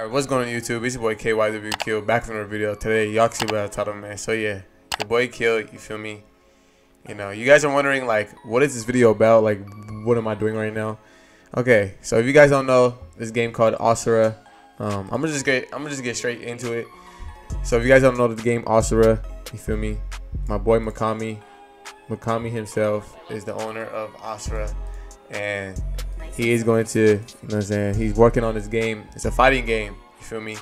Alright, what's going on YouTube? It's your boy Kywl back from another video. Today, y'all see what I man. So yeah, your boy Kill, you feel me? You know, you guys are wondering like, what is this video about? Like, what am I doing right now? Okay, so if you guys don't know, this game called Asura. Um, I'm gonna just get, I'm gonna just get straight into it. So if you guys don't know the game Asura, you feel me? My boy Makami, Makami himself is the owner of Asura, and he is going to, you know what I'm saying? He's working on this game. It's a fighting game. You feel me?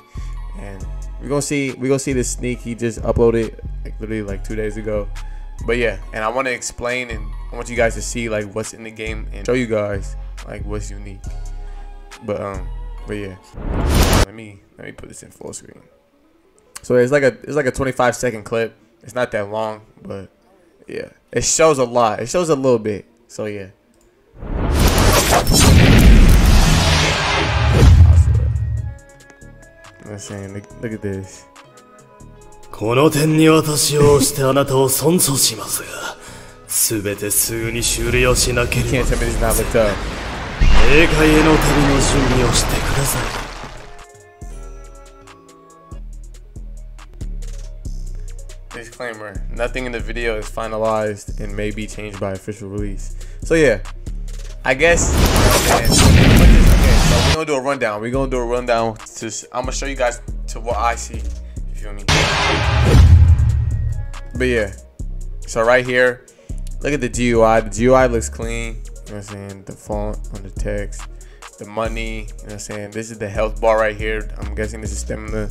And we're gonna see we're gonna see this sneak he just uploaded like literally like two days ago. But yeah, and I want to explain and I want you guys to see like what's in the game and show you guys like what's unique. But um, but yeah, let me let me put this in full screen. So it's like a it's like a 25 second clip. It's not that long, but yeah, it shows a lot. It shows a little bit. So yeah. saying, look, look at this. この点に私をしてあなたを尊重しますが、すべてすぐに終了しなけ You れ can't ば、 tell me this is not looked up. 霊界への旅の準備をしてください。 Disclaimer: Nothing in the video is finalized and may be changed by official release. So yeah, I guess. so we're gonna do a rundown. We're gonna do a rundown. To I'm gonna show you guys to what I see. You feel me? But yeah, so right here, look at the GUI. The GUI looks clean. You know what I'm saying? The font on the text, the money. You know what I'm saying? This is the health bar right here. I'm guessing this is stamina.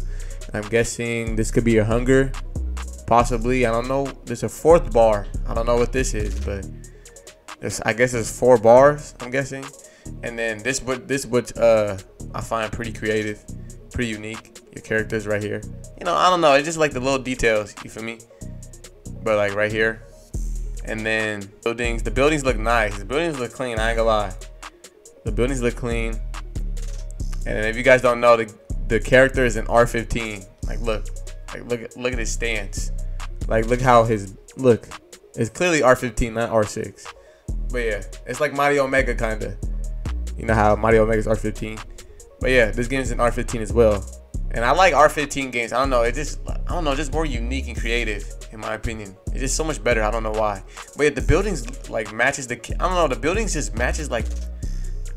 I'm guessing this could be your hunger. Possibly, I don't know. There's a fourth bar. I don't know what this is, but I guess there's four bars. I'm guessing, and then this but this what uh I find pretty creative, pretty unique. Your characters right here. You know, I don't know. It's just like the little details. You feel me? But like right here, and then buildings. The buildings look nice. The buildings look clean. I ain't gonna lie. The buildings look clean. And if you guys don't know, the the character is an R15. Like look, like look look at his stance. Like look how his look. It's clearly R15, not R6. But yeah, it's like Mario Omega kinda. You know how Mario Omega's R15. But yeah, this game's an R15 as well. And I like R15 games. I don't know, it just I don't know, just more unique and creative in my opinion. It's just so much better. I don't know why. But yeah, the buildings like matches the I don't know, the buildings just matches like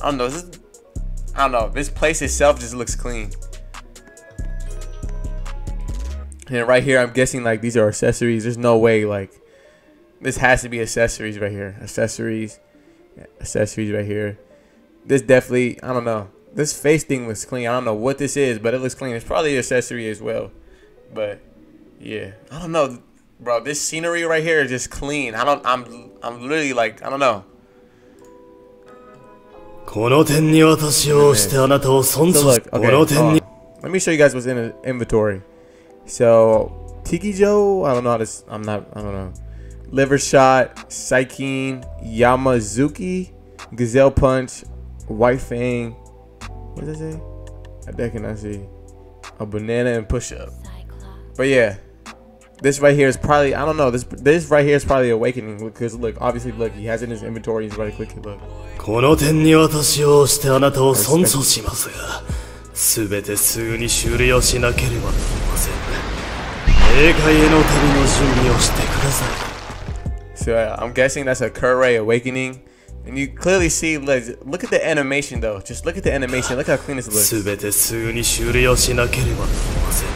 I don't know, this is, I don't know. This place itself just looks clean. And right here, I'm guessing like these are accessories. There's no way like this has to be accessories right here. Accessories, accessories right here This definitely, I don't know. This face thing looks clean. I don't know what this is, but it looks clean. It's probably an accessory as well. But yeah, I don't know, bro. This scenery right here is just clean. I don't. I'm. I'm literally like. I don't know. この点に私をしてあなたを尊 So 重し look, こ okay, の点 hold に on. let me show you guys what's in the inventory. So Tiki Joe, I don't know how this. I'm not. I don't know. Liver shot, Psykeen, Yamazuki, Gazelle punch, White Fang. What does it say? I bet cannot see. A banana and push up. But yeah, this right here is probably. I don't know. This this right here is probably awakening because look, obviously look, he has it in his inventory. He's right click it. Look. この点に私をしてあなたを尊重しますが、すべてすぐに終了しなければなりません。霊界への旅の準備をしてください。 So uh, I'm guessing that's a Kurei awakening. And you clearly see, like, look at the animation though. Just look at the animation. Look how clean this す looks. べてすぐに終了しなければなりません。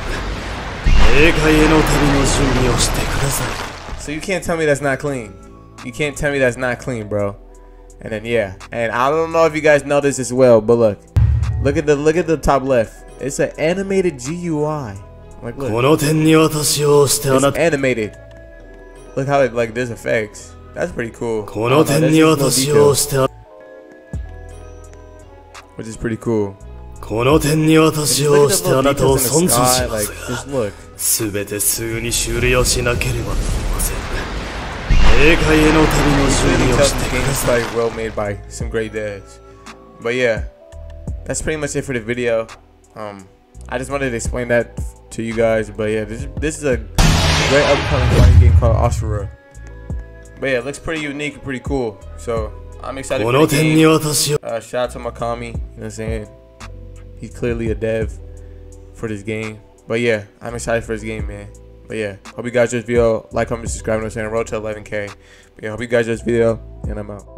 霊界への旅の準備をしてください。 So you can't tell me that's not clean. You can't tell me that's not clean, bro. And then yeah, and I don't know if you guys know this as well, but look, look at the look at the top left. It's an animated GUI. Like こ look, の点に私をしてあ it's なた animated. Look how it like there's effects. That's pretty cool. こ I の don't know, 点 that's に just little 私を details, してあ which is pretty coul この点に私 Just look を at し the てあ little なたを details in 尊 the 重し sky. ま Like すが just look. すべてすぐに終了しなければなりません霊界への旅の準 really 備を tells し the てく game だ is さい like well made by some great devs. But yeah, that's pretty much it for the video. Um, I just wanted to explain that to you guys. But yeah, this this is a great upcoming fighting game called Asura. But yeah, it looks pretty unique and pretty cool. So I'm excited for the game. Uh, shout out to Makami. You know what I'm saying? He's clearly a dev for this game. But yeah, I'm excited for this game, man. But yeah, hope you guys this video. Like, comment, subscribe. and I'm saying? Road to 11K. But yeah, hope you guys this video. And I'm out.